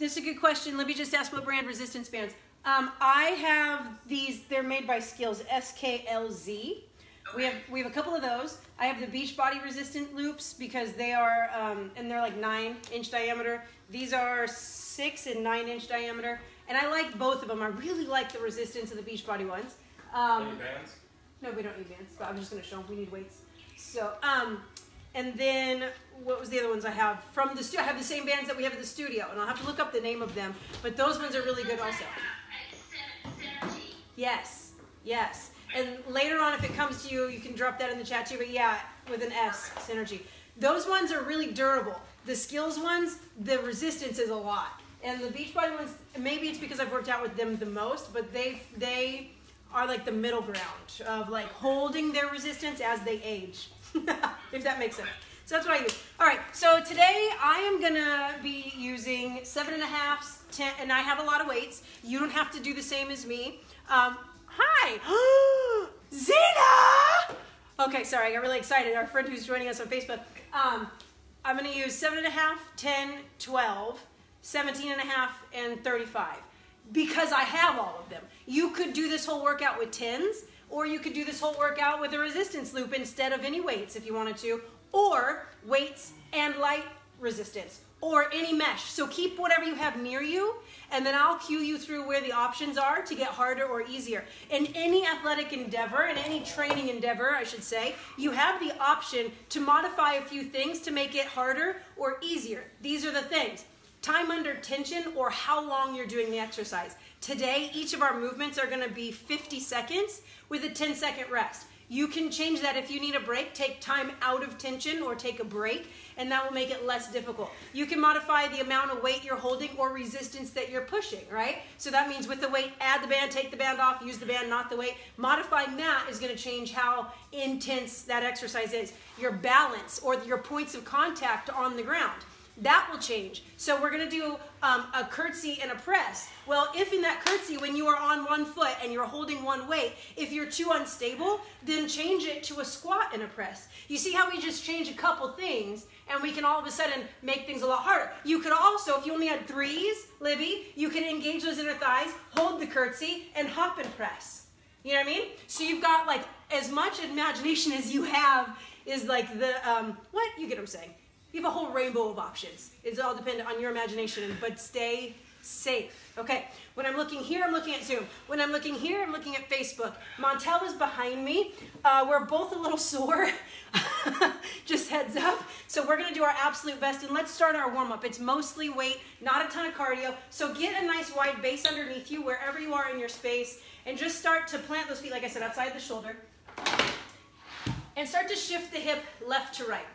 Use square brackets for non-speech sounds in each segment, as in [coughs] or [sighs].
this is a good question. Let me just ask what brand resistance bands. Um, I have these. They're made by Skills. SKLZ. We have we have a couple of those. I have the Beachbody resistant loops because they are um, and they're like nine inch diameter. These are six and nine inch diameter, and I like both of them. I really like the resistance of the Beachbody ones. Um, bands? no, we don't need bands, but I'm just gonna show them. We need weights. So, um, and then what was the other ones I have from the studio? I have the same bands that we have at the studio, and I'll have to look up the name of them. But those ones are really good also. Yes, yes. And later on, if it comes to you, you can drop that in the chat too. But yeah, with an S, synergy. Those ones are really durable. The skills ones, the resistance is a lot. And the Beachbody ones, maybe it's because I've worked out with them the most, but they they are like the middle ground of like holding their resistance as they age, [laughs] if that makes sense. So that's what I use. All right, so today I am gonna be using seven and a half, ten, and I have a lot of weights. You don't have to do the same as me. Um, hi, [gasps] Zena! Okay, sorry, I got really excited. Our friend who's joining us on Facebook. Um, I'm gonna use seven and a half, 10, 12, 17 and a half, and 35 because I have all of them. You could do this whole workout with 10s, or you could do this whole workout with a resistance loop instead of any weights if you wanted to, or weights and light resistance, or any mesh. So keep whatever you have near you, and then I'll cue you through where the options are to get harder or easier. In any athletic endeavor, in any training endeavor, I should say, you have the option to modify a few things to make it harder or easier. These are the things time under tension or how long you're doing the exercise. Today, each of our movements are gonna be 50 seconds with a 10 second rest. You can change that if you need a break, take time out of tension or take a break, and that will make it less difficult. You can modify the amount of weight you're holding or resistance that you're pushing, right? So that means with the weight, add the band, take the band off, use the band, not the weight. Modifying that is gonna change how intense that exercise is. Your balance or your points of contact on the ground that will change. So we're gonna do um, a curtsy and a press. Well, if in that curtsy, when you are on one foot and you're holding one weight, if you're too unstable, then change it to a squat and a press. You see how we just change a couple things and we can all of a sudden make things a lot harder. You could also, if you only had threes, Libby, you can engage those inner thighs, hold the curtsy, and hop and press. You know what I mean? So you've got like as much imagination as you have is like the, um, what? You get what I'm saying. You have a whole rainbow of options. It's all dependent on your imagination, but stay safe. Okay, when I'm looking here, I'm looking at Zoom. When I'm looking here, I'm looking at Facebook. Montel is behind me. Uh, we're both a little [laughs] sore, [laughs] just heads up. So we're gonna do our absolute best, and let's start our warm up. It's mostly weight, not a ton of cardio. So get a nice wide base underneath you, wherever you are in your space, and just start to plant those feet, like I said, outside the shoulder. And start to shift the hip left to right.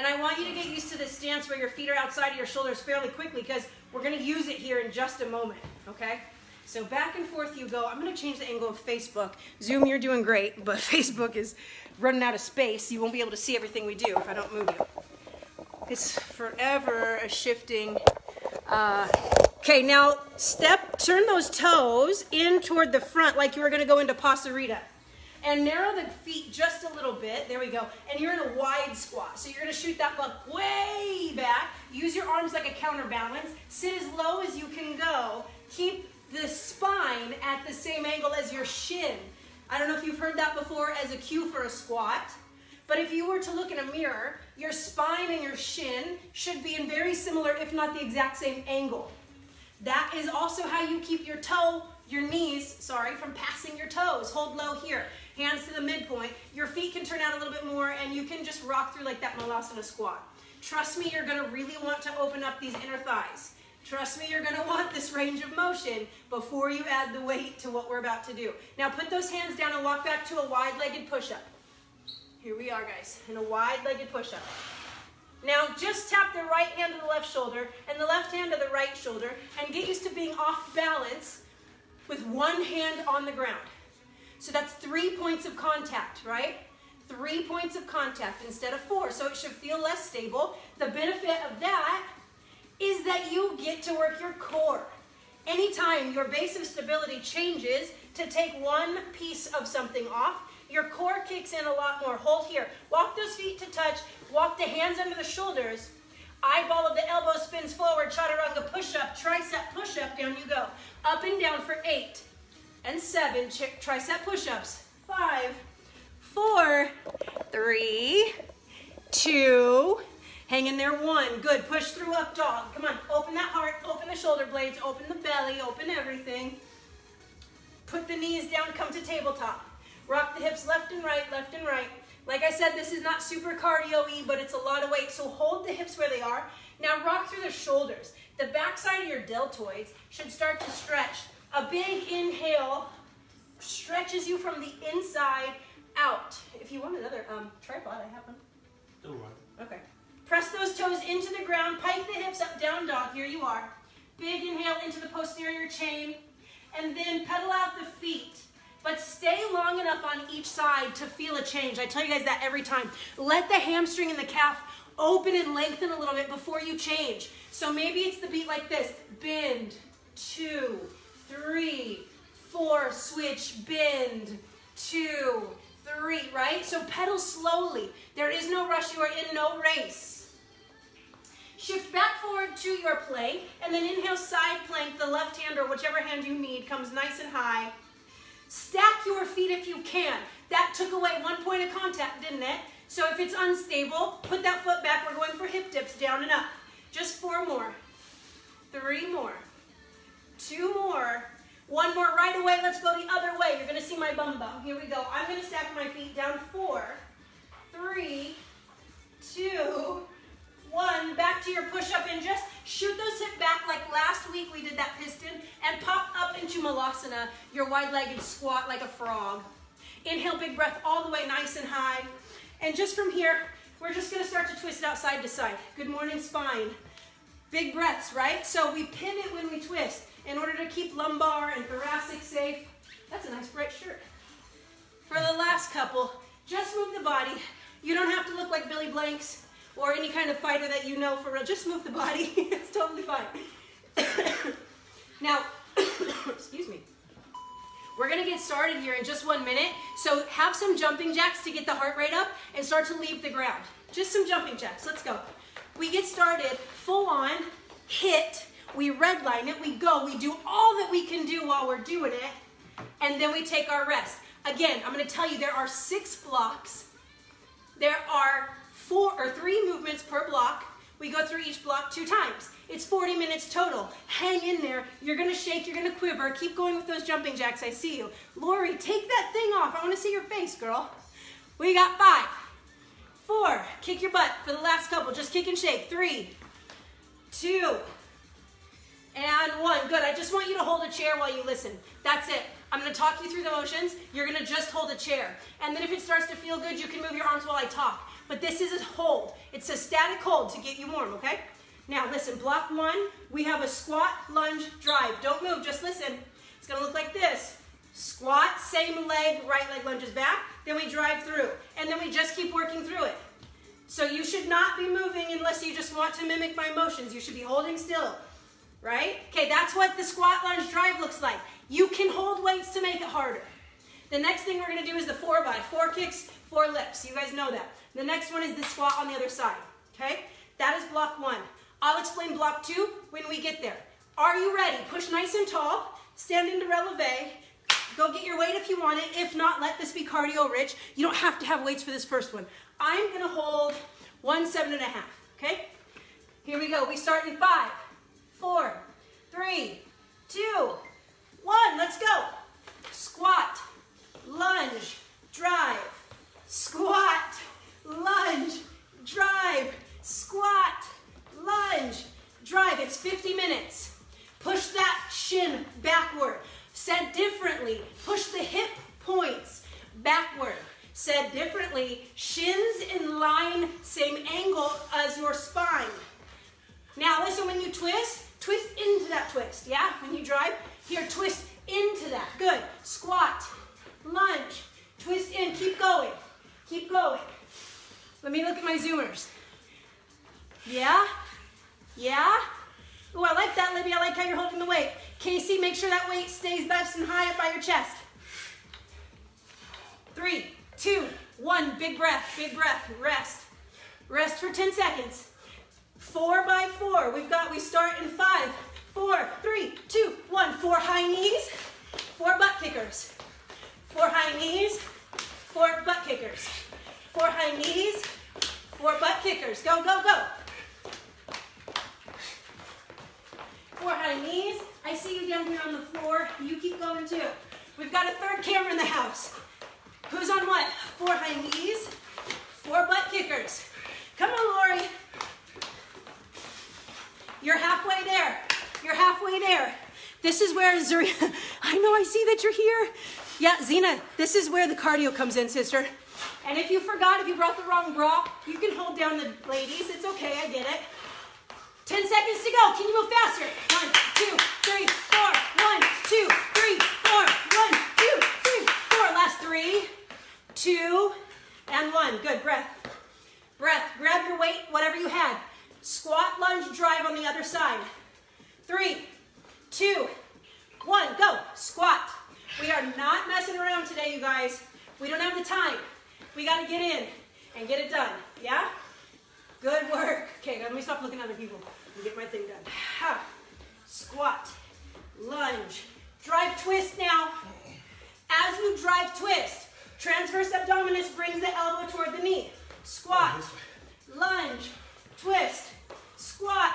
And I want you to get used to this stance where your feet are outside of your shoulders fairly quickly because we're going to use it here in just a moment, okay? So back and forth you go. I'm going to change the angle of Facebook. Zoom, you're doing great, but [laughs] Facebook is running out of space. You won't be able to see everything we do if I don't move you. It's forever a shifting. Uh, okay, now step, turn those toes in toward the front like you were going to go into Prasarita and narrow the feet just a little bit. There we go. And you're in a wide squat. So you're going to shoot that butt way back. Use your arms like a counterbalance. Sit as low as you can go. Keep the spine at the same angle as your shin. I don't know if you've heard that before as a cue for a squat. But if you were to look in a mirror, your spine and your shin should be in very similar, if not the exact same angle. That is also how you keep your toe, your knees, sorry, from passing your toes. Hold low here hands to the midpoint. Your feet can turn out a little bit more and you can just rock through like that Malasana squat. Trust me, you're gonna really want to open up these inner thighs. Trust me, you're gonna [laughs] want this range of motion before you add the weight to what we're about to do. Now put those hands down and walk back to a wide-legged push-up. Here we are, guys, in a wide-legged push-up. Now just tap the right hand to the left shoulder and the left hand to the right shoulder and get used to being off balance with one hand on the ground. So that's three points of contact, right? Three points of contact instead of four. So it should feel less stable. The benefit of that is that you get to work your core. Anytime your base of stability changes to take one piece of something off, your core kicks in a lot more. Hold here. Walk those feet to touch. Walk the hands under the shoulders. Eyeball of the elbow spins forward, chaturanga push-up, tricep push-up, down you go. Up and down for eight and seven, tricep push-ups. Five, four, three, two, hang in there, one. Good, push through up dog. Come on, open that heart, open the shoulder blades, open the belly, open everything. Put the knees down, come to tabletop. Rock the hips left and right, left and right. Like I said, this is not super cardio-y, but it's a lot of weight, so hold the hips where they are. Now rock through the shoulders. The backside of your deltoids should start to stretch. A big inhale stretches you from the inside out. If you want another um, tripod, I have one. Don't worry. Okay. Press those toes into the ground, pike the hips up, down dog, here you are. Big inhale into the posterior chain, and then pedal out the feet. But stay long enough on each side to feel a change. I tell you guys that every time. Let the hamstring and the calf open and lengthen a little bit before you change. So maybe it's the beat like this. Bend, two, three, four, switch, bend, two, three, right? So pedal slowly. There is no rush. You are in no race. Shift back forward to your plank, and then inhale side plank. The left hand or whichever hand you need comes nice and high. Stack your feet if you can. That took away one point of contact, didn't it? So if it's unstable, put that foot back. We're going for hip dips, down and up. Just four more. Three more. Two more. One more right away. Let's go the other way. You're going to see my bum bum. Here we go. I'm going to stack my feet down. Four, three, two, one. Back to your push-up and just shoot those hips back like last week we did that piston and pop up into Malasana, your wide-legged squat like a frog. Inhale, big breath all the way nice and high. And just from here, we're just to start to twist it out side to side. Good morning, spine. Big breaths, right? So we pivot when we twist in order to keep lumbar and thoracic safe. That's a nice bright shirt. For the last couple, just move the body. You don't have to look like Billy Blanks or any kind of fighter that you know for real. Just move the body. [laughs] it's totally fine. [coughs] now, [coughs] excuse me. We're gonna get started here in just one minute. So have some jumping jacks to get the heart rate up and start to leave the ground. Just some jumping jacks, let's go. We get started full on, hit, we redline it, we go, we do all that we can do while we're doing it, and then we take our rest. Again, I'm gonna tell you there are six blocks. There are four or three movements per block. We go through each block two times. It's 40 minutes total. Hang in there. You're gonna shake, you're gonna quiver. Keep going with those jumping jacks, I see you. Lori, take that thing off. I wanna see your face, girl. We got five, four, kick your butt for the last couple. Just kick and shake. Three, two, and one. Good. I just want you to hold a chair while you listen. That's it. I'm going to talk you through the motions. You're going to just hold a chair. And then if it starts to feel good, you can move your arms while I talk. But this is a hold. It's a static hold to get you warm, okay? Now listen, block one, we have a squat, lunge, drive. Don't move, just listen. It's going to look like this. Squat, same leg, right leg lunges back. Then we drive through. And then we just keep working through it. So you should not be moving unless you just want to mimic my motions. You should be holding still right? Okay, that's what the squat lunge drive looks like. You can hold weights to make it harder. The next thing we're gonna do is the four by, four kicks, four lifts. You guys know that. The next one is the squat on the other side, okay? That is block one. I'll explain block two when we get there. Are you ready? Push nice and tall, stand into releve, go get your weight if you want it. If not, let this be cardio rich. You don't have to have weights for this first one. I'm gonna hold one seven and a half, okay? Here we go, we start in five, four, three, two, one. Let's go. Squat, lunge, drive, squat, lunge, drive, squat, lunge, drive. It's 50 minutes. Push that shin backward. Said differently, push the hip points backward. Said differently, shins in line, same angle as your spine. Now listen, when you twist, Twist into that twist, yeah? When you drive, here, twist into that. Good. Squat, lunge, twist in. Keep going. Keep going. Let me look at my zoomers. Yeah? Yeah? Oh, I like that, Libby. I like how you're holding the weight. Casey, make sure that weight stays nice and high up by your chest. Three, two, one. Big breath, big breath. Rest. Rest for 10 seconds. Four by four. We've got, we start in five, four, three, two, one. Four high knees, four butt kickers. Four high knees, four butt kickers. Four high knees, four butt kickers. Go, go, go. Four high knees. I see you down here on the floor. You keep going too. We've got a third camera in the house. Who's on what? Four high knees, four butt kickers. Come on, Lori. You're halfway there. You're halfway there. This is where Zarina, I know I see that you're here. Yeah, Zena, this is where the cardio comes in, sister. And if you forgot, if you brought the wrong bra, you can hold down the ladies. It's okay, I get it. 10 seconds to go. Can you move faster? One, two, three, four. One, two, three, four. One, two, three, four. Last three, two, and one. Good, breath. Breath. Grab your weight, whatever you had. Squat, lunge, drive on the other side. Three, two, one, go. Squat. We are not messing around today, you guys. We don't have the time. We got to get in and get it done. Yeah? Good work. Okay, let me stop looking at other people and get my thing done. [sighs] Ha. Squat, lunge, drive twist now. As you drive twist, transverse abdominis brings the elbow toward the knee. Squat, lunge, twist, squat,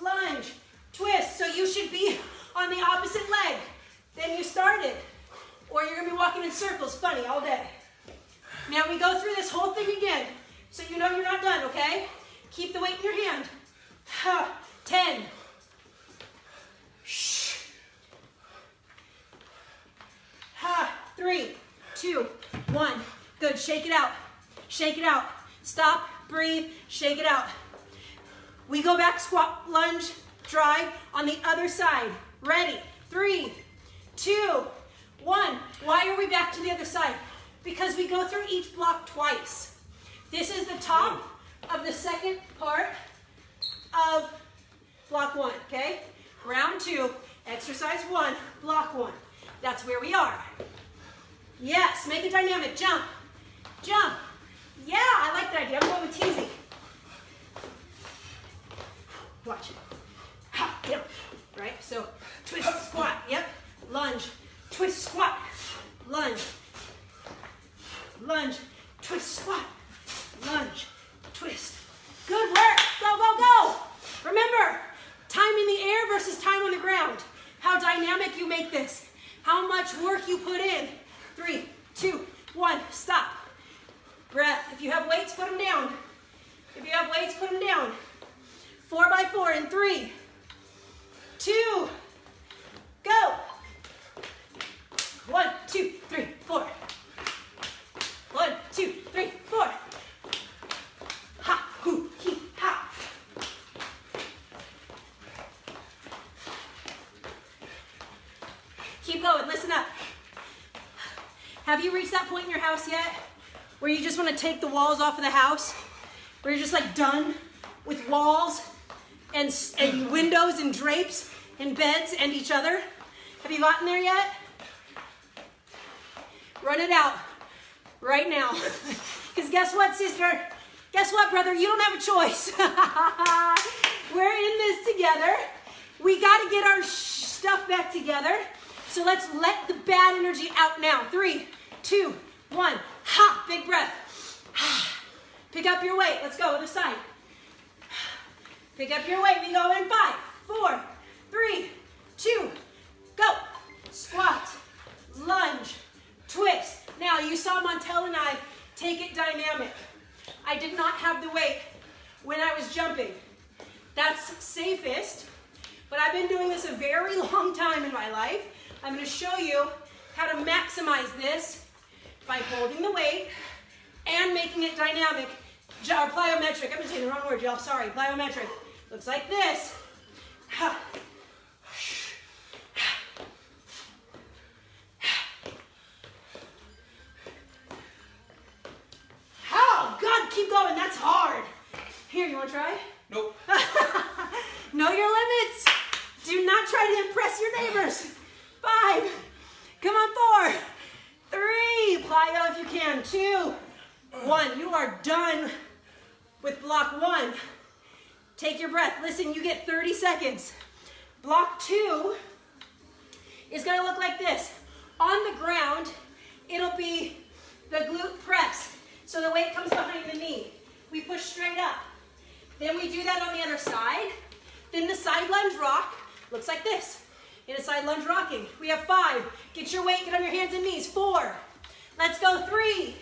lunge, twist. So you should be on the opposite leg than you started. Or you're gonna be walking in circles, funny, all day. Now we go through this whole thing again, so you know you're not done, okay? Keep the weight in your hand. Ha, [sighs] 10. Shh. Ha, [sighs] three, two, one. Good, shake it out. Shake it out. Stop, breathe, shake it out. We go back, squat, lunge, drive on the other side. Ready, three, two, one. Why are we back to the other side? Because we go through each block twice. This is the top of the second part of block one, okay? Round two, exercise one, block one. That's where we are. Yes, make it dynamic, jump, jump. Yeah, I like that idea, I'm going with teasy. Watch. Ha, yep, right? So twist, squat, yep, lunge, twist, squat, lunge, lunge, twist, squat, lunge, twist. Good work, go, go, go. Remember, time in the air versus time on the ground. How dynamic you make this. How much work you put in. Three, two, one, stop. Breath. If you have weights, put them down. If you have weights, put them down. Four by four in three, two, go. One, two, three, four. One, two, three, four. Ha, hoo, he, ha. Keep going, listen up. Have you reached that point in your house yet where you just want to take the walls off of the house? Where you're just like done with walls and, and windows and drapes and beds and each other? Have you gotten there yet? Run it out right now. [laughs] Because guess what, sister? Guess what, brother? You don't have a choice. [laughs] We're in this together. We got to get our stuff back together. So let's let the bad energy out now. Three, two, one. Ha! Big breath. [sighs] Pick up your weight. Let's go. Other side. [sighs] Pick up your weight. We go in five, four, three, two, go. Squat, lunge, twist. Now, you saw Montel and I take it dynamic. I did not have the weight when I was jumping. That's safest, but I've been doing this a very [laughs] long time in my life. I'm gonna show you how to maximize this by holding the weight and making it dynamic, or uh, plyometric. I'm saying the wrong word, y'all, sorry, plyometric. Looks like this. Oh, God, keep going, that's hard. Here, you wanna try? Nope. [laughs] know your limits. Do not try to impress your neighbors. Five. Come on, four. Three. Plyo if you can. Two. One. You are done with block one. Take your breath. Listen, you get 30 seconds. Block two is gonna look like this. On the ground, it'll be the glute press. So the weight comes behind the knee. We push straight up. Then we do that on the other side. Then the side lunge rock looks like this. In a side lunge rocking. We have five. Get your weight, get on your hands and knees. Four. Let's go. Three.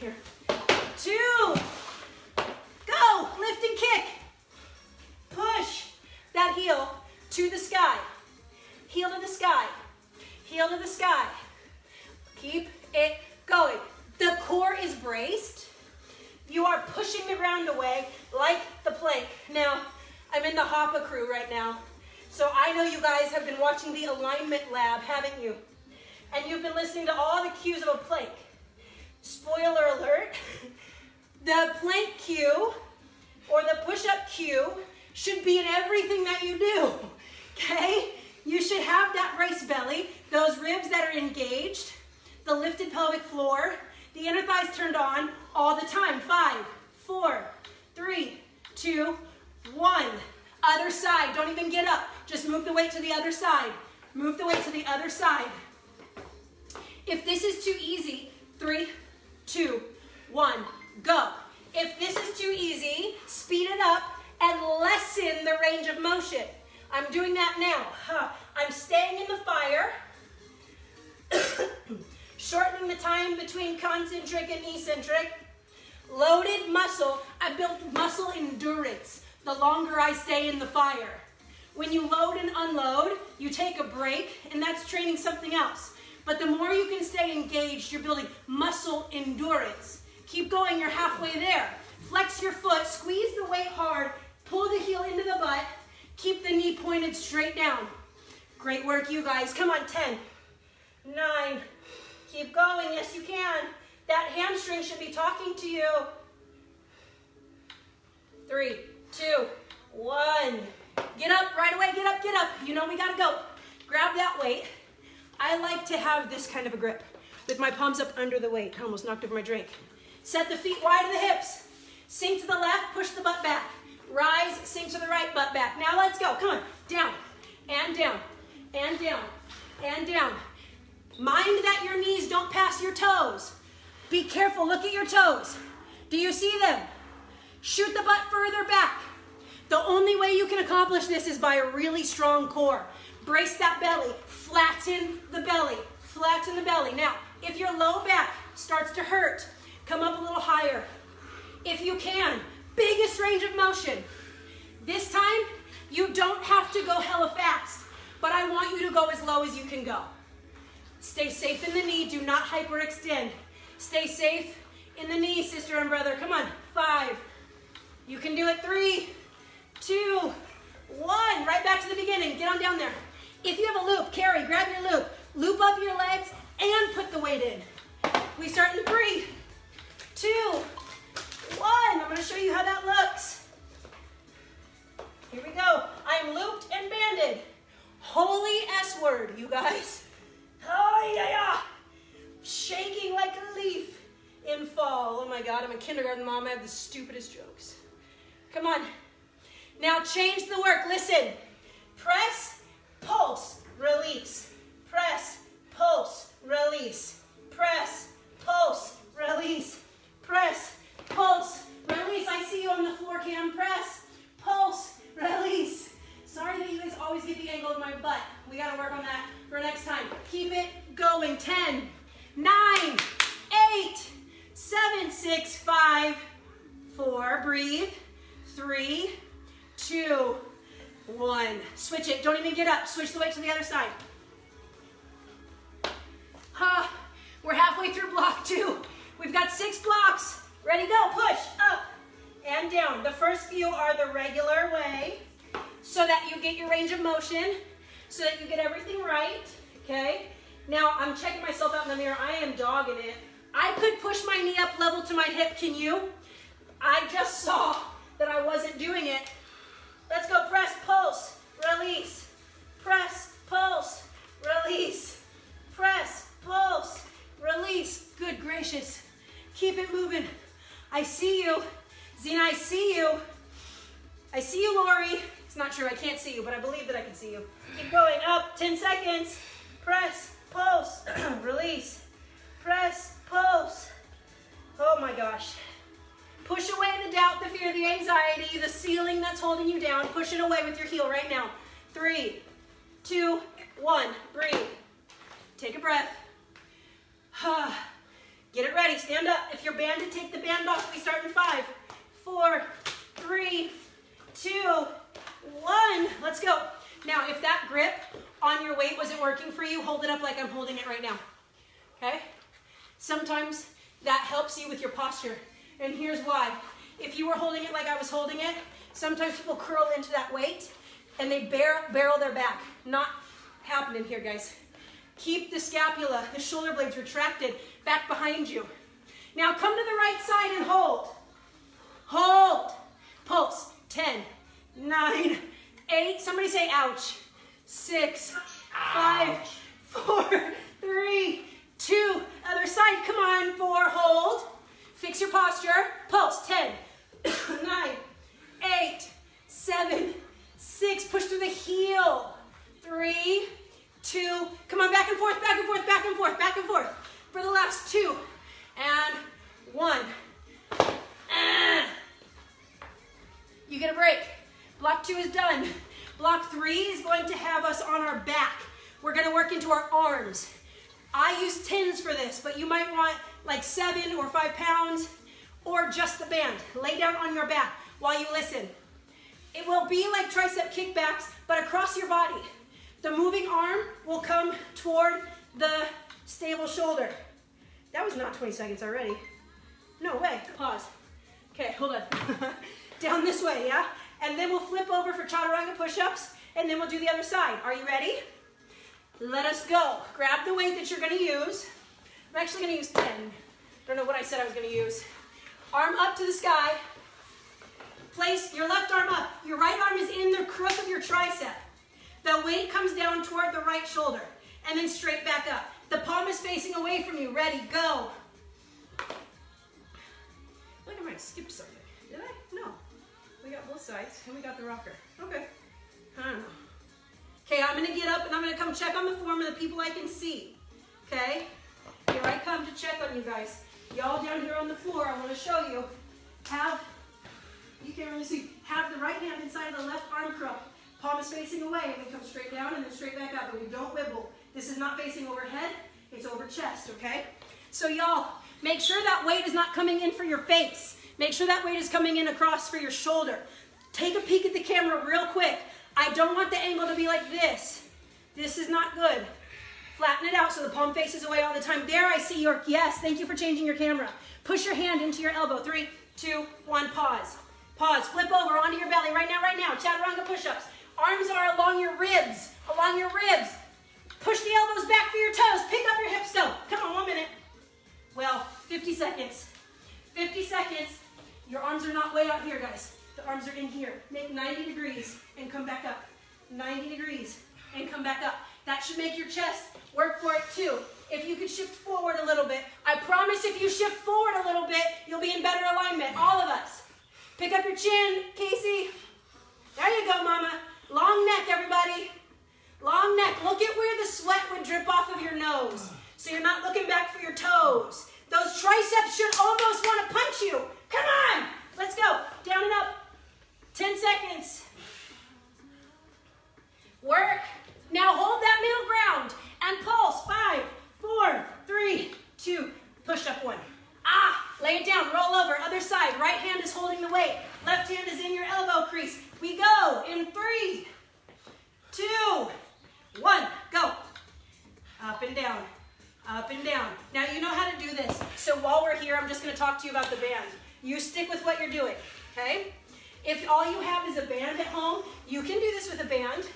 Two. Go. Lift and kick. Push that heel to the sky. Heel to the sky. Heel to the sky. Keep it going. The core is braced. You are pushing the ground away like the plank. Now, I'm in the Hapa crew right now. So I know you guys have been watching the alignment lab, haven't you? And you've been listening to all the cues of a plank. Spoiler alert, [laughs] the plank cue or the push-up cue should be in everything that you do, [laughs] okay? You should have that braced belly, those ribs that are engaged, the lifted pelvic floor, the inner thighs turned on all the time. Five, four, three, two, one. Other side, don't even get up. Just move the weight to the other side. Move the weight to the other side. If this is too easy, three, two, one, go. If this is too easy, speed it up and lessen the range of motion. I'm doing that now. I'm staying in the fire, shortening the time between concentric and eccentric. Loaded muscle, I built muscle endurance the longer I stay in the fire. When you load and unload, you take a break, and that's training something else. But the more you can stay engaged, you're building muscle endurance. Keep going, you're halfway there. Flex your foot, squeeze the weight hard, pull the heel into the butt, keep the knee pointed straight down. Great work, you guys. Come on, 10, 9, keep going, yes you can. That hamstring should be talking to you. Three, two, one. Get up right away, get up, get up. You know we gotta go. Grab that weight. I like to have this kind of a grip with my palms up under the weight. I almost knocked over my drink. Set the feet wide of the hips. Sink to the left, push the butt back. Rise, sink to the right, butt back. Now let's go. Come on. Down, and down, and down, and down. Mind that your knees don't pass your toes. Be careful. Look at your toes. Do you see them? Shoot the butt further back. The only way you can accomplish this is by a really strong core. Brace that belly, flatten the belly, flatten the belly. Now, if your low back starts to hurt, come up a little higher. If you can, biggest range of motion. This time, you don't have to go hella fast, but I want you to go as low as you can go. Stay safe in the knee, do not hyperextend. Stay safe in the knee, sister and brother. Come on, five. You can do it, three, two, one. Right back to the beginning. Get on down there. If you have a loop, carry, grab your loop. Loop up your legs and put the weight in. We start in three, two, one. I'm gonna show you how that looks. Here we go. I'm looped and banded. Holy S word, you guys. I'm a kindergarten mom. I have the stupidest jokes. Come on. Now change the work. Listen. Press, ceiling that's holding you down. Push it away with your heel right now. Three, two, one. Breathe. Take a breath. [sighs] Get it ready. Stand up. If you're banded, take the band off. We start in five, four, three, two, one. Let's go. Now, if that grip on your weight wasn't working for you, hold it up like I'm holding it right now. Okay? Sometimes that helps you with your posture. And here's why. If you were holding it like I was holding it, sometimes people curl into that weight and they bar barrel their back. Not happening here, guys. Keep the scapula, the shoulder blades retracted back behind you. Now come to the right side and hold. Hold. Pulse. 10, 9, 8. Somebody say ouch. 6, 5, 4, [laughs] 3, 2. Other side. Come on. 4. Hold. Fix your posture. Pulse. 10, [coughs] 9, 8, 7, 6. Push through the heel. 3, two, come on, back and forth, back and forth, back and forth, back and forth. For the last two, and one. Ah. You get a break. Block two is done. Block three is going to have us on our back. We're gonna work into our arms. I use tins for this, but you might want like seven or five pounds or just the band. Lay down on your back while you listen. It will be like tricep kickbacks, but across your body. The moving arm will come toward the stable shoulder. That was not 20 seconds already. No way, pause. Okay, hold on. [laughs] Down this way, yeah? And then we'll flip over for chaturanga push-ups, and then we'll do the other side. Are you ready? Let us go. Grab the weight that you're gonna use. I'm actually gonna use 10. I Don't know what I said I was gonna use. Arm up to the sky. Place your left arm up. Your right arm is in the crook of your tricep. The weight comes down toward the right shoulder and then straight back up. The palm is facing away from you. Ready, go. Look, I might skip something. Did I? No. We got both sides and we got the rocker. Okay. I don't know. Okay, I'm gonna get up and I'm gonna come check on the form of the people I can see. Okay? Here I come to check on you guys. Y'all down here on the floor, I wanna show you. Have, you can't really see, have the right hand inside the left arm curl. Palm is facing away and we come straight down and then straight back up, but we don't wibble. This is not facing overhead, it's over chest, okay? So y'all, make sure that weight is not coming in for your face. Make sure that weight is coming in across for your shoulder. Take a peek at the camera real quick. I don't want the angle to be like this. This is not good. Flatten it out so the palm faces away all the time. There I see your, yes, thank you for changing your camera. Push your hand into your elbow. Three, two, one, pause. Pause, flip over onto your belly right now, right now. Chaturanga push-ups. Arms are along your ribs, along your ribs. Push the elbows back for your toes. Pick up your hips, go. Come on, one minute. Well, 50 seconds. 50 seconds. Your arms are not way out here, guys. The arms are in here. Make 90 degrees and come back up. 90 degrees and come back up. That should make your chest work for it too. If you could shift forward a little bit, I promise if you shift forward a little bit, you'll be in better alignment, all of us. Pick up your chin, Casey. There you go, mama. Long neck, everybody. Long neck. Look at where the sweat would drip off of your nose. So you're not looking back for your toes. Those triceps should almost want to punch you. Come on. Let's go. Down and up. 10 seconds. Work. Now hold that middle ground and pulse. Five, four, three, two. Push up one. Ah, lay it down. Roll over. Other side. Right hand is holding the weight. Left hand is in your elbow crease. We go in three, two, one. Go. Up and down. Up and down. Now you know how to do this. So while we're here, I'm just going to talk to you about the band. You stick with what you're doing, okay? If all you have is a band at home, you can do this with a band,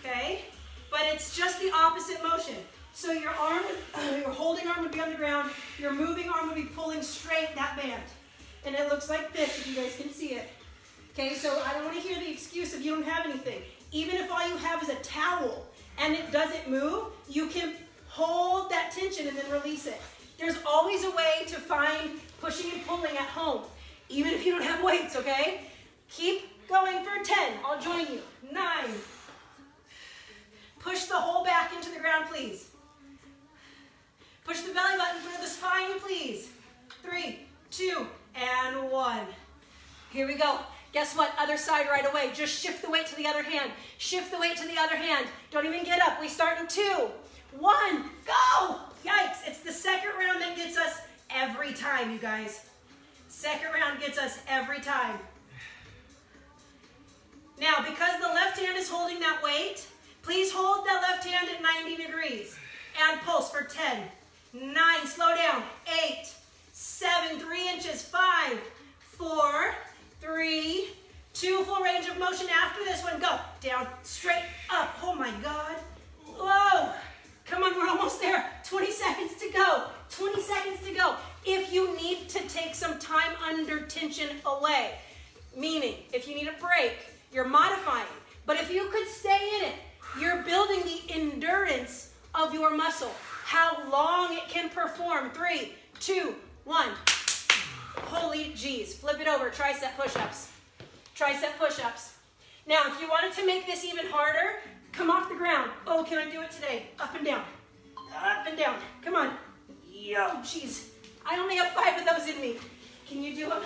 okay? But it's just the opposite motion. So your arm, [clears throat] your holding arm would be on the ground, your moving arm would be pulling straight that band. And it looks like this, if you guys can see it. Okay, so I don't want to hear the excuse if you don't have anything. Even if all you have is a towel and it doesn't move, you can hold that tension and then release it. There's always a way to find pushing and pulling at home, even if you don't have weights, okay? Keep Going for 10. I'll join you. Nine. Push the whole back into the ground, please. Push the belly button through the spine, please. Three, two, and one. Here we go. Guess what? Other side right away. Just shift the weight to the other hand. Shift the weight to the other hand. Don't even get up. We start in two, one, go! Yikes. It's the second round that gets us every time, you guys. Second round gets us every time. Now, because the left hand is holding that weight, please hold that left hand at 90 degrees. And pulse for 10, 9, slow down, eight, seven, three inches, 5, 4, 3, 2, full range of motion after this one. Go, down, straight, up. Oh my God. Whoa. Come on, we're almost there. 20 seconds to go. 20 seconds to go. If you need to take some time under tension away, meaning if you need a break, you're modifying. But if you could stay in it, you're building the endurance of your muscle. How long it can perform. Three, two, one. Holy jeez. Flip it over. Tricep push-ups. Tricep push-ups. Now, if you wanted to make this even harder, come off the ground. Oh, can I do it today? Up and down. Up and down. Come on. Yo, jeez. I only have five of those in me. Can you do them?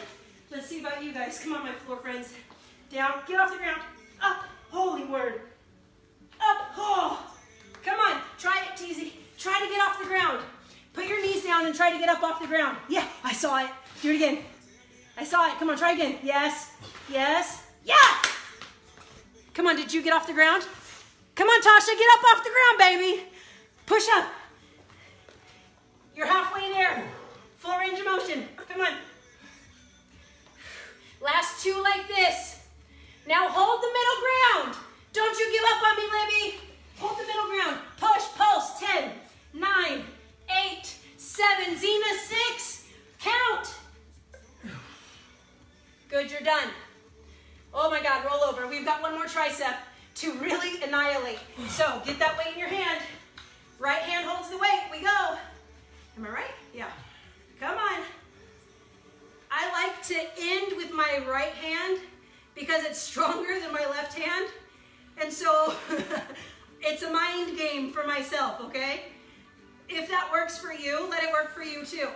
Let's see about you guys. Come on, my floor friends. Down. Get off the ground. Up. Holy word. Up. Oh. Come on. Try it, Teasy. Try to get off the ground. Put your knees down and try to get up off the ground. Yeah, I saw it. Do it again. I saw it. Come on, try again. Yes. Yes. Yeah. Come on, did you get off the ground? Come on, Tasha, get up off the ground, baby. Push up. You're halfway there. Full range of motion. Come on. Last two like this. Now hold the middle ground. Don't you give up on me, Libby. Hold the middle ground. Push, pulse. 10, 9, 8, 7, Zena, 6. Count. Good, you're done. Oh my God, roll over. We've got one more tricep to really annihilate. So get that weight in your hand. Right hand holds the weight. We go. Am I right? Yeah. Come on. I like to end with my right hand because it's stronger than my left hand. And so [laughs] it's a mind game for myself, okay? If that works for you, let it work for you too.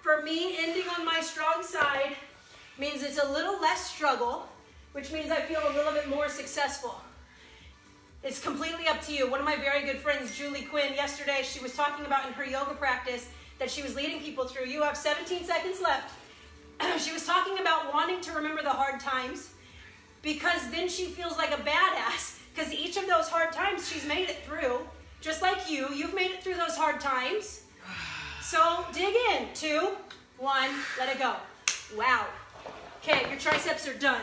For me, ending on my strong side means it's a little less struggle, which means I feel a little bit more successful. It's completely up to you. One of my very good friends, Julie Quinn, yesterday, she was talking about in her yoga practice that she was leading people through. You have 17 seconds left. [clears throat] she was talking about wanting to remember the hard times because then she feels like a badass because each of those hard times she's made it through. Just like you, you've made it through those hard times. So dig in. Two, one, let it go. Wow. Okay, your triceps are done.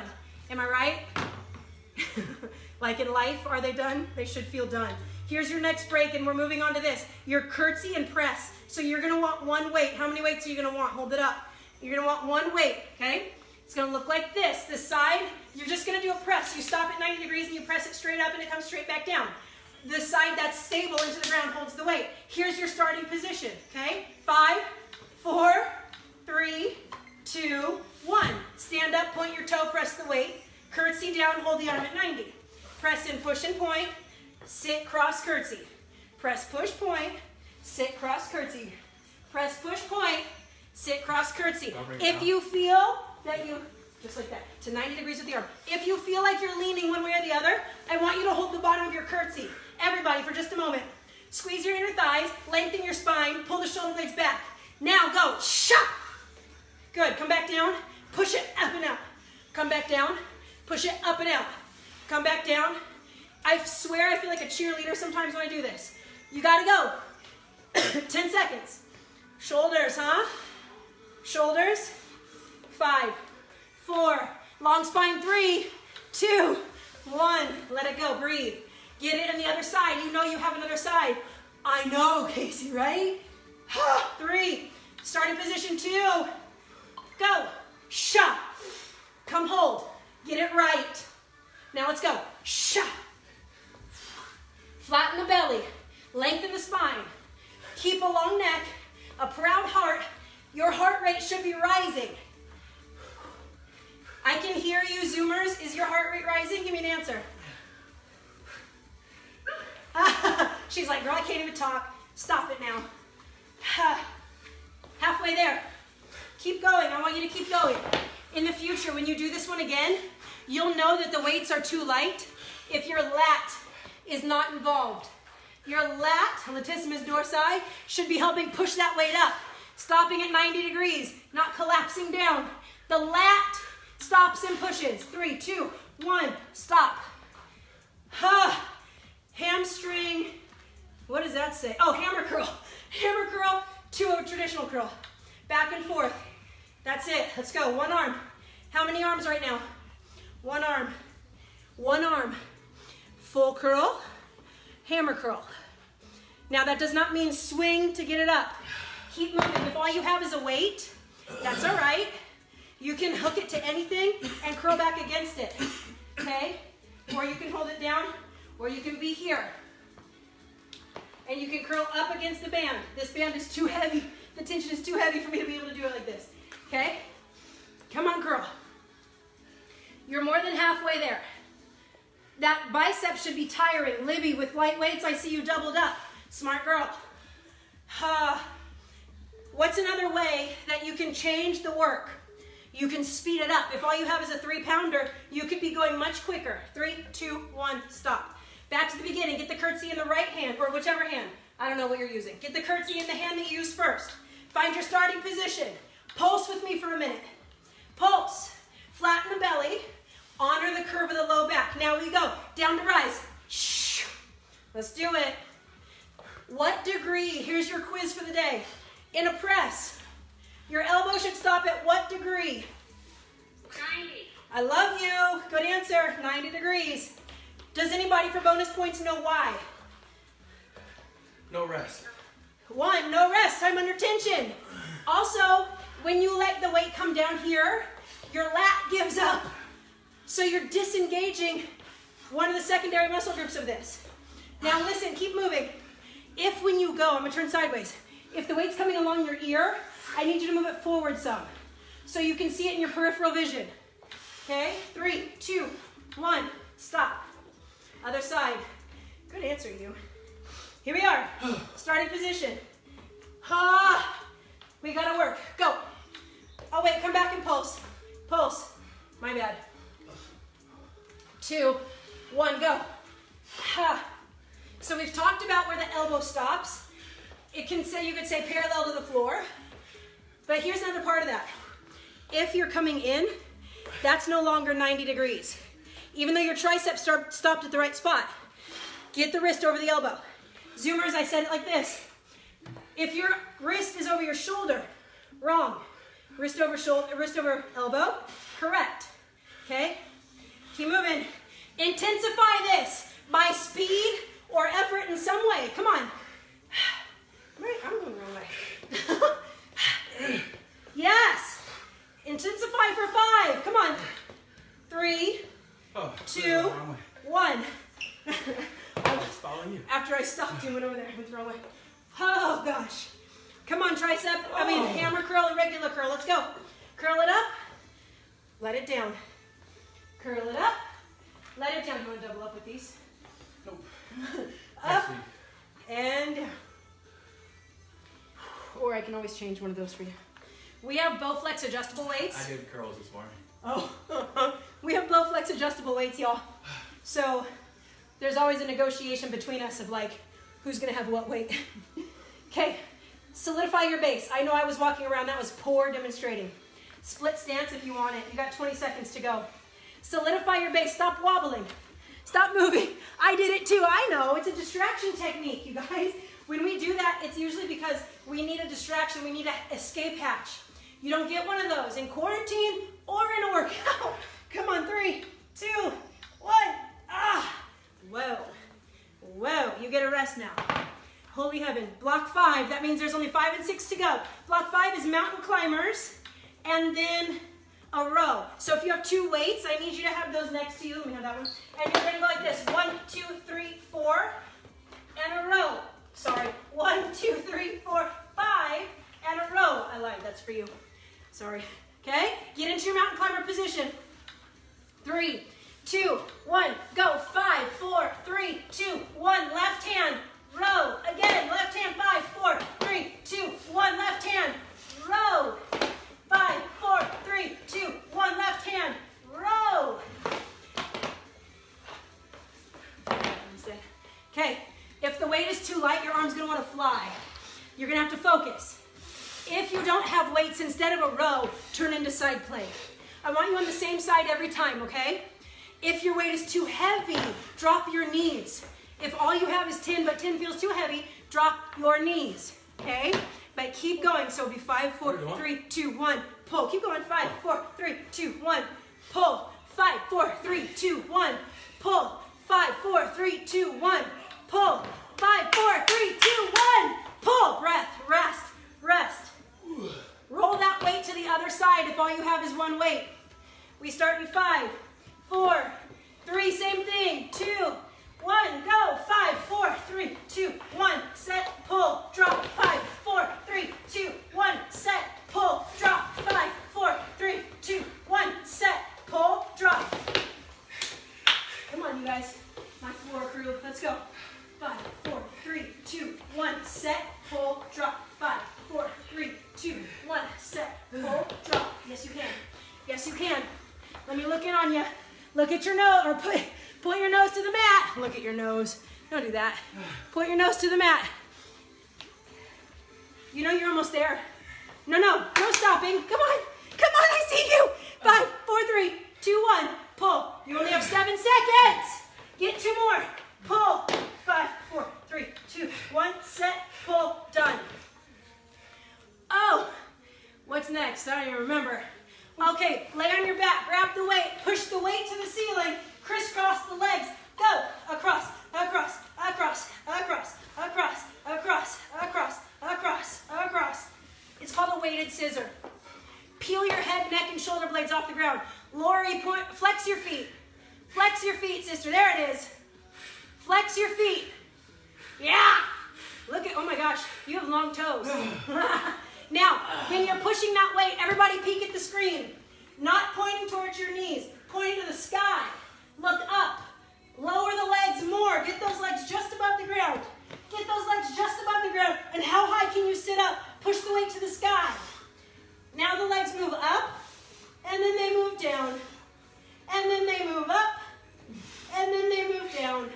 Am I right? [laughs] like in life, are they done? They should feel done. Here's your next break, and we're moving on to this. Your curtsy and press. So you're gonna want one weight. How many weights are you gonna want? Hold it up. You're gonna want one weight, okay? It's gonna look like this. This side, you're just gonna do a press. You stop at 90 degrees and you press it straight up and it comes straight back down. The side that's stable into the ground holds the weight. Here's your starting position, okay? Five, four, three, two, one. Stand up, point your toe, press the weight. Curtsy down, hold the arm at 90. Press in, push and point. Sit, cross, curtsy. Press, push, point. Sit, cross, curtsy. Press, push, point. Sit, cross, curtsy. If you feel that you, just like that, to 90 degrees with the arm. If you feel like you're leaning one way or the other, I want you to hold the bottom of your curtsy. Everybody, for just a moment. Squeeze your inner thighs, lengthen your spine, pull the shoulder blades back. Now go, shut. Good, come back down, push it up and out. Come back down, push it up and out. Come back down. I swear I feel like a cheerleader sometimes when I do this. You gotta go. [coughs] 10 seconds. Shoulders, huh? Shoulders. Five, four, long spine, three, two, one. Let it go, breathe. Get it on the other side. You know you have another side. I know, Casey, right? Three, starting position two. Go, shot. Come hold, get it right. Now let's go, shot. Flatten the belly, lengthen the spine. Keep a long neck, a proud heart. Your heart rate should be rising. I can hear you, Zoomers. Is your heart rate rising? Give me an answer. [laughs] She's like, girl, I can't even talk. Stop it now. [sighs] Halfway there. Keep going. I want you to keep going. In the future, when you do this one again, you'll know that the weights are too light if your lat is not involved. Your lat, latissimus dorsi, should be helping push that weight up, stopping at 90 degrees, not collapsing down. The lat stops and pushes. Three, two, one, stop. [sighs] Ha. Hamstring, what does that say? Oh, hammer curl. [laughs] Hammer curl to a traditional curl. Back and forth. That's it. Let's go. One arm. How many arms right now? One arm. One arm. Full curl. Hammer curl. Now that does not mean swing to get it up. Keep moving. If all you have is a weight, that's all right. You can hook it to anything and curl back against it. Okay? Or you can hold it down, or you can be here and you can curl up against the band. This band is too heavy. The tension is too heavy for me to be able to do it like this. Okay? Come on, curl. You're more than halfway there. That bicep should be tiring. Libby, with light weights, I see you doubled up. Smart girl. Uh, what's another way that you can change the work? You can speed it up. If all you have is a three pounder, you could be going much quicker. Three, two, one, stop. Back to the beginning. Get the curtsy in the right hand, or whichever hand. I don't know what you're using. Get the curtsy in the hand that you use first. Find your starting position. Pulse with me for a minute. Pulse. Flatten the belly. Honor the curve of the low back. Now we go. Down to rise. Shh. Let's do it. What degree, here's your quiz for the day. In a press, your elbow should stop at what degree? 90. I love you. Good answer. 90 degrees. Does anybody for bonus points know why? No rest. One, no rest, I'm under tension. Also, when you let the weight come down here, your lat gives up. So you're disengaging one of the secondary muscle groups of this. Now listen, keep moving. If when you go, I'm gonna turn sideways. If the weight's coming along your ear, I need you to move it forward some. So you can see it in your peripheral vision. Okay, three, two, one, stop. Other side. Good answer, you. Here we are. [sighs] Starting position. Ha! We gotta work. Go. Oh, wait, come back and pulse. Pulse. My bad. Two, one, go. Ha. So we've talked about where the elbow stops. It can say, you could say parallel to the floor. But here's another part of that. If you're coming in, that's no longer 90 degrees even though your triceps start, stopped at the right spot. Get the wrist over the elbow. Zoomers, I said it like this. If your wrist is over your shoulder, wrong. Wrist over shoulder, wrist over elbow, correct. Okay? Keep moving. Intensify this by speed or effort in some way. Come on. [sighs] I'm going the wrong way. [laughs] yes. Intensify for five. Come on. Three, Oh, two, one. [laughs] Oh, I was following you. After I stopped you, went over there, went the wrong way. Oh gosh. Come on, tricep. I mean, Oh. hammer curl and regular curl. Let's go. Curl it up. Let it down. Curl it up. Let it down. You want to double up with these? Nope. [laughs] Up and down. Or I can always change one of those for you. We have Bowflex adjustable weights. I did curls this morning. Oh, [laughs] we have Bowflex adjustable weights, y'all. So there's always a negotiation between us of like, who's gonna have what weight. [laughs] okay, solidify your base. I know I was walking around, that was poor demonstrating. Split stance if you want it. You got 20 seconds to go. Solidify your base, stop wobbling. Stop moving. I did it too, I know. It's a distraction technique, you guys. When we do that, it's usually because we need a distraction, we need an escape hatch. You don't get one of those in quarantine or in a workout. [laughs] Come on, three, two, one. Ah, whoa, whoa. You get a rest now. Holy heaven. Block five, that means there's only five and six to go. Block five is mountain climbers and then a row. So if you have two weights, I need you to have those next to you. Let me have that one. And you're gonna go like this. One, two, three, four, and a row. Sorry. One, two, three, four, five, and a row. I lied, that's for you. Sorry. Okay? Get into your mountain climber position. Three, two, one, go. Five, four, three, two, one. Left hand, row. Again, left hand, five, four, three, two, one. Left hand, row. Five, four, three, two, one. Left hand, row. Okay, if the weight is too light, your arm's gonna wanna fly. You're gonna have to focus. If you don't have weights, instead of a row, turn into side plank. I want you on the same side every time, okay? If your weight is too heavy, drop your knees. If all you have is 10, but 10 feels too heavy, drop your knees, okay? But keep going. So it'll be five, four, three, two, one, pull. Keep going. Five, four, three, two, one, pull. Five, four, three, two, one, pull. Five, four, three, two, one, pull. Five, four, three, two, one, pull. Breath, rest, rest. Roll that weight to the other side if all you have is one weight. We start in five, four, three, same thing, two, one, go. Five, four, three, two, one, set, pull, drop. Five, four, three, two, one, set, pull, drop. Five, four, three, two, one, set, pull, drop. Come on, you guys. My floor crew, let's go. Five, four, three, two, one, set, pull, drop. Five, four, three, two, one, set, pull, drop. Yes, you can. Yes, you can. Let me look in on you. Look at your nose, or put, point your nose to the mat. Look at your nose. Don't do that. Point your nose to the mat. You know you're almost there. No, no, no stopping. Come on. Come on, I see you. Five, four, three, two, one. Pull. You only have seven seconds. Get two more. Pull. Five, four, three, two, one. Set, pull, done. Oh, what's next? I don't even remember. Okay, lay on your back, grab the weight, push the weight to the ceiling, crisscross the legs, go across, across, across, across, across, across, across, across, across. It's called a weighted scissor. Peel your head, neck, and shoulder blades off the ground. Lori, point, flex your feet. Flex your feet, sister. There it is. Flex your feet. Yeah. Look at, oh my gosh, you have long toes. [sighs] [laughs] now, when you're pushing that weight, everybody peek at the screen. Not pointing towards your knees, pointing to the sky. Look up. Lower the legs more. Get those legs just above the ground. Get those legs just above the ground. And how high can you sit up? Push the weight to the sky. Now the legs move up, and then they move down. And then they move up, and then they move down.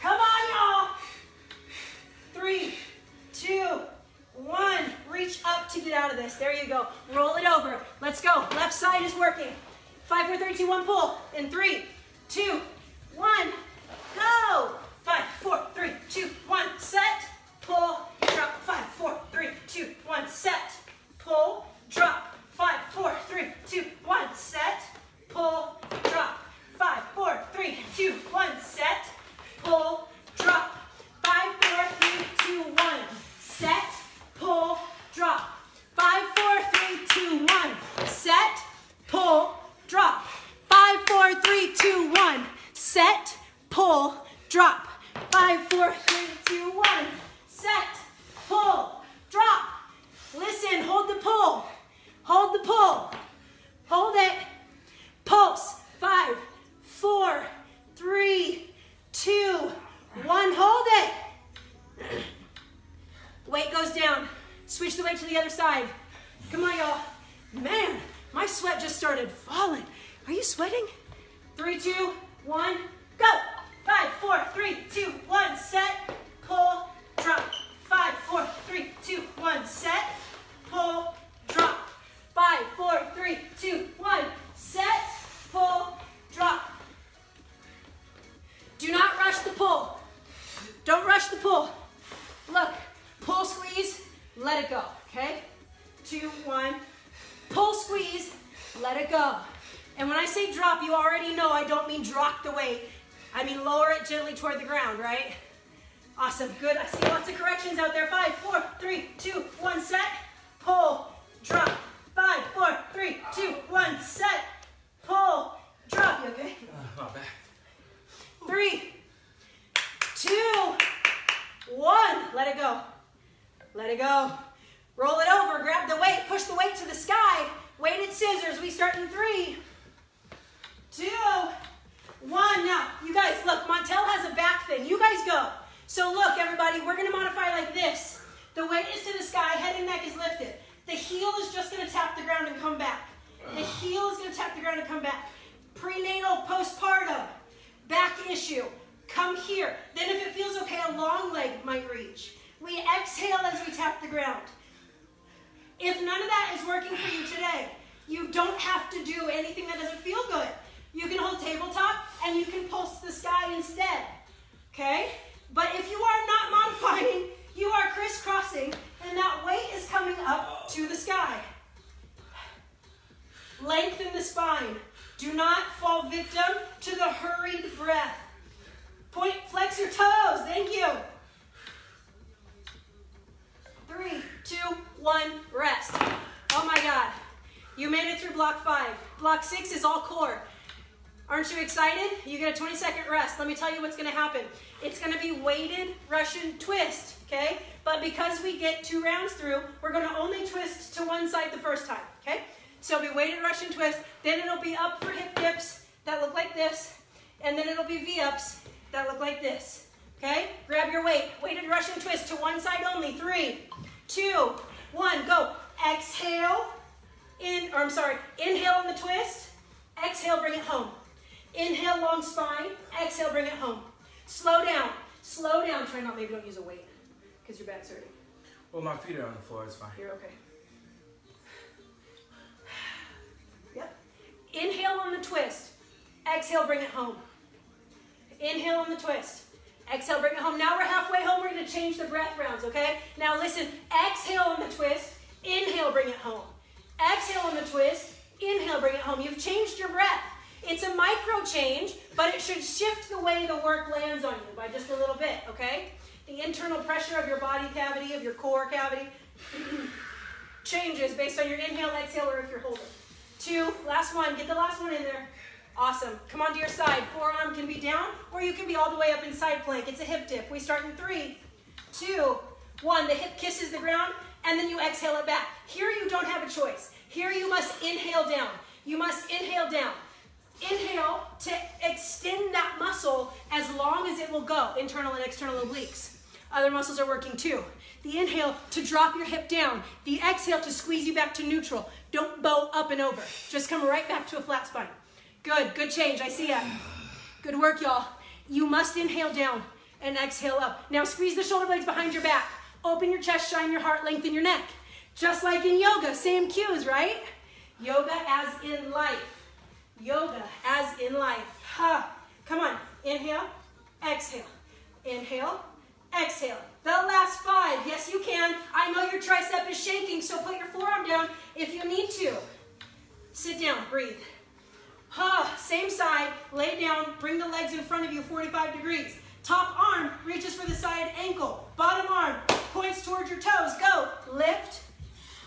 Come on, y'all. Three, two, one. Reach up to get out of this. There you go. Roll it over. Let's go. Left side is working. Five, four, three, two, one, pull. In three, two, one, go. Five, four, three, two, one, set, pull, drop. Five, four, three, two, one, set, pull, drop. Five, four, three, two, one, set, pull, drop. Five, four, three, two, one, set, pull, drop. Five, four, three, two, one, set, pull, drop. Five, four, three, two, one, set, pull, drop. Five, four, three, two, one, set, pull, drop. Five, four, three, two, one, set, pull, drop. Listen, hold the pull. Hold the pull. Hold it. Pulse. Five, four, three, two, one. Hold it. [clears throat] Weight goes down. Switch the weight to the other side. Come on, y'all. Man, my sweat just started falling. Are you sweating? Three, two, one, go. Five, four, three, two, one, set, pull, drop. Five, four, three, two, one, set, pull, drop. Five, four, three, two, one, set, pull, drop. Do not rush the pull. Don't rush the pull. Look, pull, squeeze, let it go, okay? Two, one, pull, squeeze, let it go. And when I say drop, you already know I don't mean drop the weight. I mean lower it gently toward the ground, right? Awesome, good. I see lots of corrections out there. Five, four, three, two, one, set, pull, drop. Five, four, three, two, one, set, pull, drop. You okay? Uh, not bad. Three, two, one. Let it go. Let it go. Roll it over. Grab the weight. Push the weight to the sky. Weighted scissors. We start in three, two, one. Now, you guys, look, Montel has a back thing. You guys go. So look, everybody, we're gonna modify like this. The weight is to the sky, head and neck is lifted. The heel is just gonna tap the ground and come back. The heel is gonna tap the ground and come back. Prenatal, postpartum, back issue, come here. Then if it feels okay, a long leg might reach. We exhale as we tap the ground. If none of that is working for you today, you don't have to do anything that doesn't feel good. You can hold tabletop and you can pulse the sky instead. Okay? But if you are not modifying, you are crisscrossing and that weight is coming up to the sky. Lengthen the spine. Do not fall victim to the hurried breath. Point, flex your toes. Thank you. Three, two, one, rest. Oh my God. You made it through block five. Block six is all core. Aren't you excited? You get a 20 second rest. Let me tell you what's gonna happen. It's gonna be weighted Russian twist, okay? But because we get two rounds through, we're gonna only twist to one side the first time, okay? So it'll be weighted Russian twist, then it'll be up for hip dips that look like this, and then it'll be V-ups that look like this, okay? Grab your weight, weighted Russian twist to one side only. Three, two, one, go. Exhale, in, or I'm sorry, inhale on the twist, exhale, bring it home. Inhale, long spine, exhale, bring it home. Slow down, slow down. Try not, maybe don't use a weight because your back's hurting. Well, my feet are on the floor. It's fine. You're okay. Yep. Inhale on the twist. Exhale, bring it home. Inhale on the twist. Exhale, bring it home. Now we're halfway home. We're going to change the breath rounds, okay? Now listen. Exhale on the twist. Inhale, bring it home. Exhale on the twist. Inhale, bring it home. You've changed your breath. It's a micro change, but it should shift the way the work lands on you by just a little bit, okay? The internal pressure of your body cavity, of your core cavity, [clears throat] changes based on your inhale, exhale, or if you're holding. Two, last one. Get the last one in there. Awesome. Come on to your side. Forearm can be down, or you can be all the way up in side plank. It's a hip dip. We start in three, two, one. The hip kisses the ground, and then you exhale it back. Here you don't have a choice. Here you must inhale down. You must inhale down. Inhale to extend that muscle as long as it will go, internal and external obliques. Other muscles are working too. The inhale to drop your hip down. The exhale to squeeze you back to neutral. Don't bow up and over. Just come right back to a flat spine. Good, good change. I see it. Good work, y'all. You must inhale down and exhale up. Now squeeze the shoulder blades behind your back. Open your chest, shine your heart, lengthen your neck. Just like in yoga, same cues, right? Yoga as in life. Yoga as in life. Ha. Come on. Inhale, exhale. Inhale, exhale. The last five. Yes, you can. I know your tricep is shaking, so put your forearm down if you need to. Sit down, breathe. Same side. Lay down. Bring the legs in front of you 45 degrees. Top arm reaches for the side ankle. Bottom arm points towards your toes. Go. Lift.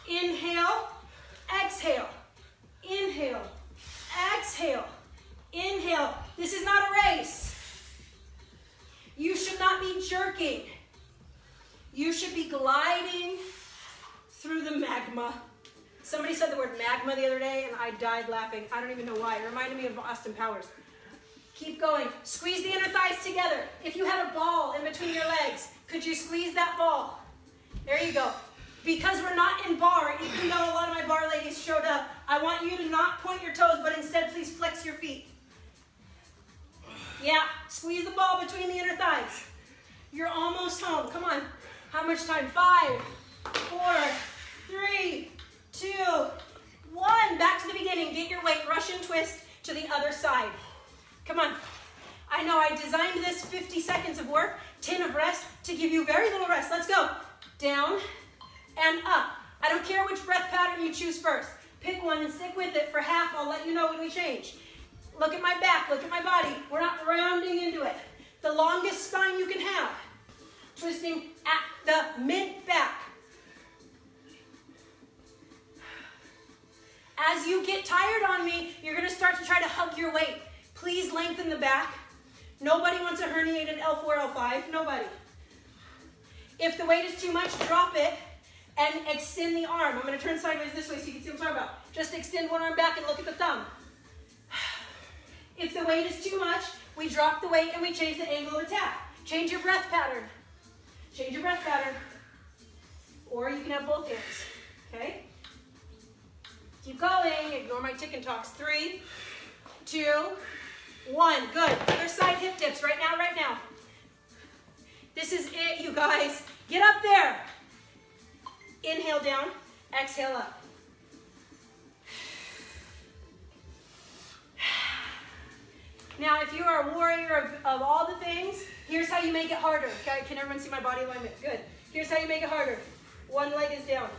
Inhale. Exhale. Inhale. Exhale. Inhale. This is not a race. You should not be jerking. You should be gliding through the magma. Somebody said the word magma the other day, and I died laughing. I don't even know why. It reminded me of Austin Powers. Keep going. Squeeze the inner thighs together. If you had a ball in between your legs, could you squeeze that ball? There you go. Because we're not in barre, even though a lot of my barre ladies showed up, I want you to not point your toes, but instead please flex your feet. Yeah, squeeze the ball between the inner thighs. You're almost home. Come on. How much time? Five, four, three, two, one. Back to the beginning. Get your weight. Russian twist to the other side. Come on. I know I designed this 50 seconds of work, 10 of rest, to give you very little rest. Let's go. Down and up. I don't care which breath pattern you choose first. Pick one and stick with it for half. I'll let you know when we change. Look at my back. Look at my body. We're not rounding into it. The longest spine you can have. Twisting at the mid-back. As you get tired on me, you're to start to try to hug your weight. Please lengthen the back. Nobody wants a herniated L4, L5. Nobody. If the weight is too much, drop it and extend the arm. I'm to turn sideways this way so you can see what I'm talking about. Just extend one arm back and look at the thumb. [sighs] If the weight is too much, we drop the weight and we change the angle of attack. Change your breath pattern. Change your breath pattern. Or you can have both hands, okay? Keep going, ignore my and talks. Three, two, one. Good. Other side hip dips right now, right now. This is it, you guys. Get up there. Inhale down, exhale up. Now, if you are a warrior of, of all the things, here's how you make it harder. Okay, can everyone see my body alignment? Good. Here's how you make it harder. One leg is down.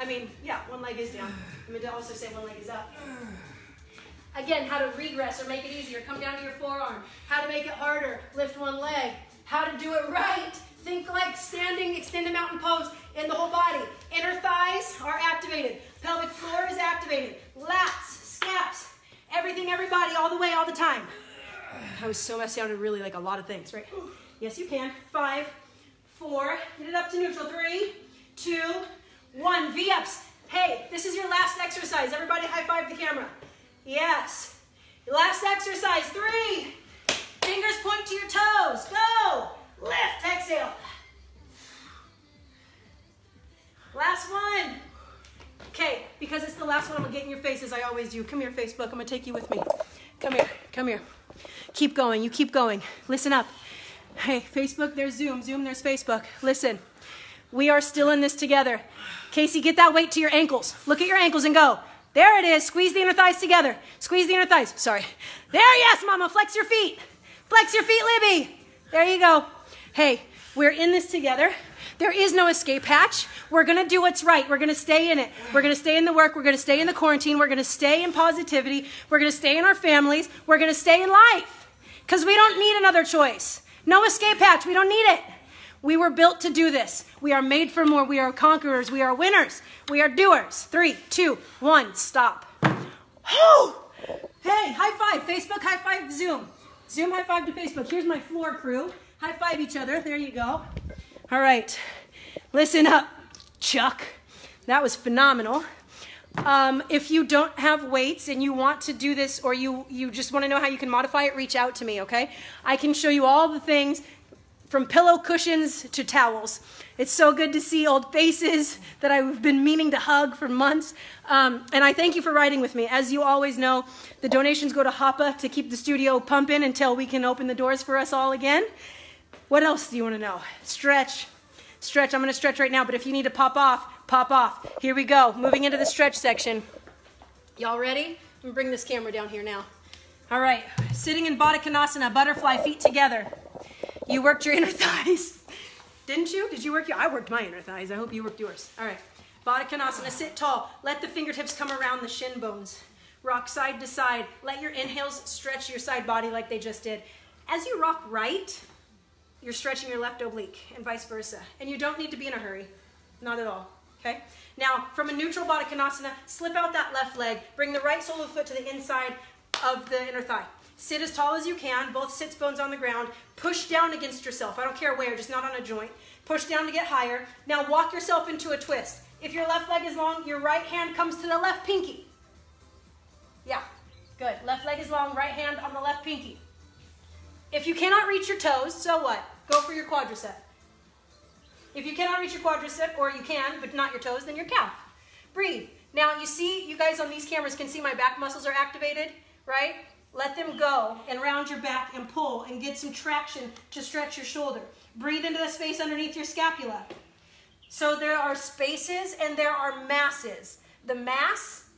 I mean, yeah, one leg is down. I meant to also say one leg is up. Again, how to regress or make it easier. Come down to your forearm. How to make it harder. Lift one leg. How to do it right. Think like standing extended mountain pose in the whole body. Inner thighs are activated. Pelvic floor is activated. Lats, scaps, everything, everybody, all the way, all the time. I was so, messy. I sounded really like a lot of things, right? Yes, you can. Five, four, get it up to neutral. Three, two, one. V-ups. Hey, this is your last exercise. Everybody high five the camera. Yes. Last exercise. Three. Fingers point to your toes. Go. Lift. Exhale. Last one. Okay, because it's the last one, I'm gonna get in your face as I always do. Come here, Facebook. I'm gonna take you with me. Come here. Come here. Keep going. You keep going. Listen up. Hey, Facebook, there's Zoom. Zoom, there's Facebook. Listen, we are still in this together. Casey, get that weight to your ankles. Look at your ankles and go. There it is. Squeeze the inner thighs together. Squeeze the inner thighs. Sorry. There, yes, mama. Flex your feet. Flex your feet, Libby. There you go. Hey, we're in this together. There is no escape hatch. We're going to do what's right. We're going to stay in it. We're going to stay in the work. We're going to stay in the quarantine. We're going to stay in positivity. We're going to stay in our families. We're going to stay in life because we don't need another choice. No escape hatch. We don't need it. We were built to do this. We are made for more. We are conquerors. We are winners. We are doers. Three, two, one, stop. Oh! Hey, high five. Facebook, high five, Zoom. Zoom, high five to Facebook. Here's my floor crew. High five each other. There you go. All right. Listen up, Chuck. That was phenomenal. Um, if you don't have weights and you want to do this or you, you just want to know how you can modify it, reach out to me, okay? I can show you all the things from pillow cushions to towels. It's so good to see old faces that I've been meaning to hug for months. Um, and I thank you for riding with me. As you always know, the donations go to HAPA to keep the studio pumping until we can open the doors for us all again. What else do you want to know? Stretch. Stretch. I'm going to stretch right now, but if you need to pop off, pop off. Here we go. Moving into the stretch section. Y'all ready? I'm bring this camera down here now. All right. Sitting in Baddha Konasana, butterfly, feet together. You worked your inner thighs. Didn't you? Did you work your? I worked my inner thighs. I hope you worked yours. All right. Baddha Konasana. Sit tall. Let the fingertips come around the shin bones. Rock side to side. Let your inhales stretch your side body like they just did. As you rock right, you're stretching your left oblique and vice versa. And you don't need to be in a hurry. Not at all. Okay? Now, from a neutral Baddha Konasana, slip out that left leg. Bring the right sole of the foot to the inside of the inner thigh. Sit as tall as you can, both sits bones on the ground. Push down against yourself. I don't care where, just not on a joint. Push down to get higher. Now walk yourself into a twist. If your left leg is long, your right hand comes to the left pinky. Yeah, good. Left leg is long, right hand on the left pinky. If you cannot reach your toes, so what? Go for your quadricep. If you cannot reach your quadricep, or you can, but not your toes, then your calf. Breathe. Now, you see, you guys on these cameras can see my back muscles are activated, right? Let them go and round your back and pull and get some traction to stretch your shoulder. Breathe into the space underneath your scapula. So there are spaces and there are masses. The mass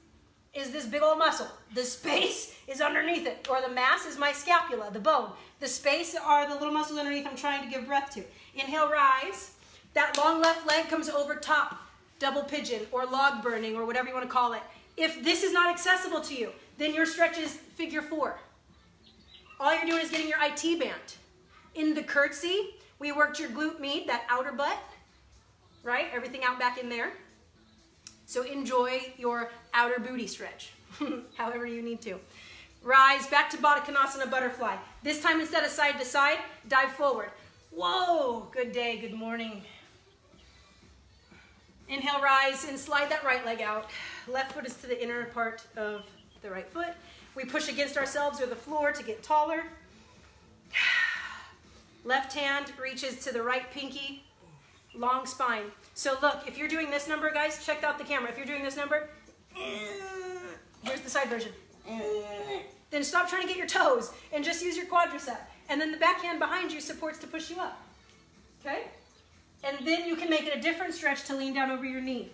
is this big old muscle. The [laughs] space is underneath it, or the mass is my scapula, the bone. The space are the little muscles underneath I'm trying to give breath to. Inhale, rise. That long left leg comes over top, double pigeon, or log burning, or whatever you want to call it. If this is not accessible to you, then your stretch is figure four. All you're doing is getting your IT band. In the curtsy, we worked your glute med, that outer butt, right? Everything out back in there. So enjoy your outer booty stretch, [laughs] however you need to. Rise back to Baddha Konasana butterfly. This time instead of side to side, dive forward. Whoa, good day, good morning. Inhale, rise, and slide that right leg out. Left foot is to the inner part of the right foot. We push against ourselves or the floor to get taller. [sighs] Left hand reaches to the right pinky, long spine. So look, if you're doing this number, guys, check out the camera. If you're doing this number, [sighs] here's the side version. Then stop trying to get your toes and just use your quadricep. And then the back hand behind you supports to push you up. Okay? And then you can make it a different stretch to lean down over your knee.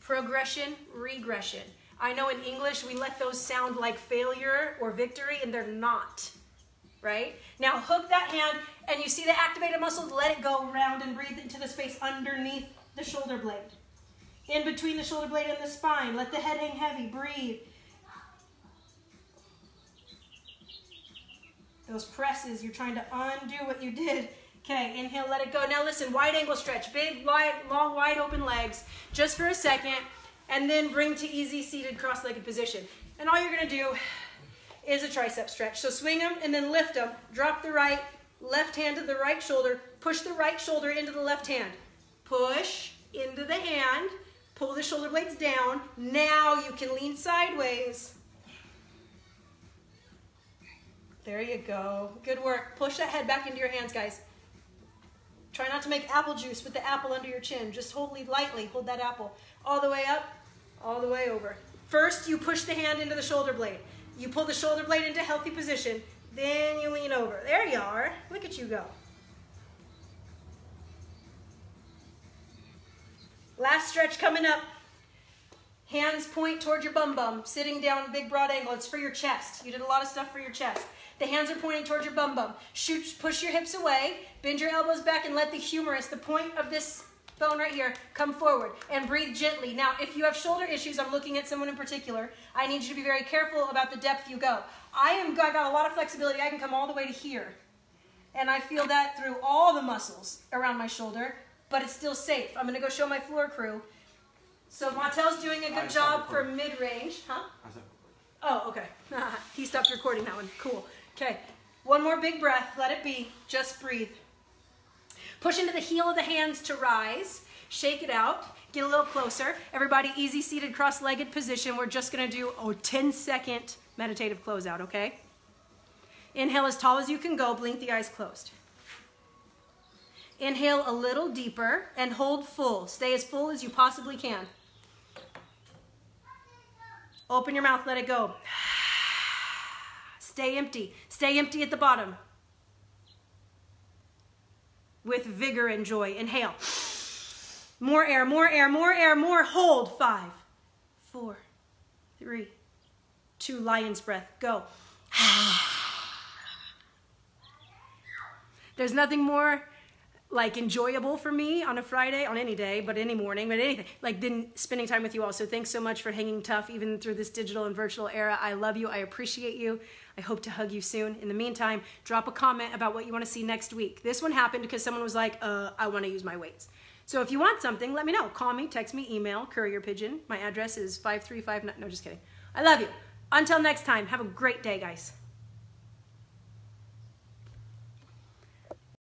Progression, regression. I know in English we let those sound like failure or victory, and they're not. Right? Now hook that hand, and you see the activated muscles, let it go around and breathe into the space underneath the shoulder blade. In between the shoulder blade and the spine, let the head hang heavy, breathe. Those presses, you're trying to undo what you did. Okay, inhale, let it go. Now listen, wide angle stretch, big, wide, long, wide open legs, just for a second, and then bring to easy seated cross-legged position. And all you're gonna do is a tricep stretch. So swing them and then lift them. Drop the right, left hand to the right shoulder, push the right shoulder into the left hand. Push into the hand, pull the shoulder blades down. Now you can lean sideways there you go. Good work. Push that head back into your hands, guys. Try not to make apple juice with the apple under your chin. Just hold lightly. Hold that apple all the way up, all the way over. First, you push the hand into the shoulder blade. You pull the shoulder blade into healthy position. Then you lean over. There you are. Look at you go. Last stretch coming up. Hands point toward your bum bum. Sitting down, big broad angle. It's for your chest. You did a lot of stuff for your chest. The hands are pointing towards your bum bum. Shoot, push your hips away, bend your elbows back, and let the humerus, the point of this bone right here, come forward and breathe gently. Now, if you have shoulder issues, I'm looking at someone in particular, I need you to be very careful about the depth you go. I am I got a lot of flexibility. I can come all the way to here. And I feel that through all the muscles around my shoulder, but it's still safe. I'm going to go show my floor crew. So Montel's doing a good job for mid-range. Huh? Oh, okay. [laughs] he stopped recording that one. Cool. Okay, one more big breath. Let it be. Just breathe. Push into the heel of the hands to rise. Shake it out. Get a little closer. Everybody, easy seated cross-legged position. We're just going to do a 10 second meditative closeout, okay? Inhale as tall as you can go. Blink the eyes closed. Inhale a little deeper and hold full. Stay as full as you possibly can. Open your mouth, let it go. [sighs] Stay empty. Stay empty at the bottom. With vigor and joy. Inhale. More air, more air, more air, more. Hold. Five, four, three, two. Lion's breath. Go. [sighs] There's nothing more like enjoyable for me on a Friday, on any day, but any morning, but anything, like then spending time with you all. So thanks so much for hanging tough even through this digital and virtual era. I love you. I appreciate you. I hope to hug you soon. In the meantime, drop a comment about what you want to see next week. This one happened because someone was like, uh, I want to use my weights. So if you want something, let me know. Call me, text me, email, courier pigeon. My address is 5359. No, just kidding. I love you. Until next time, have a great day, guys.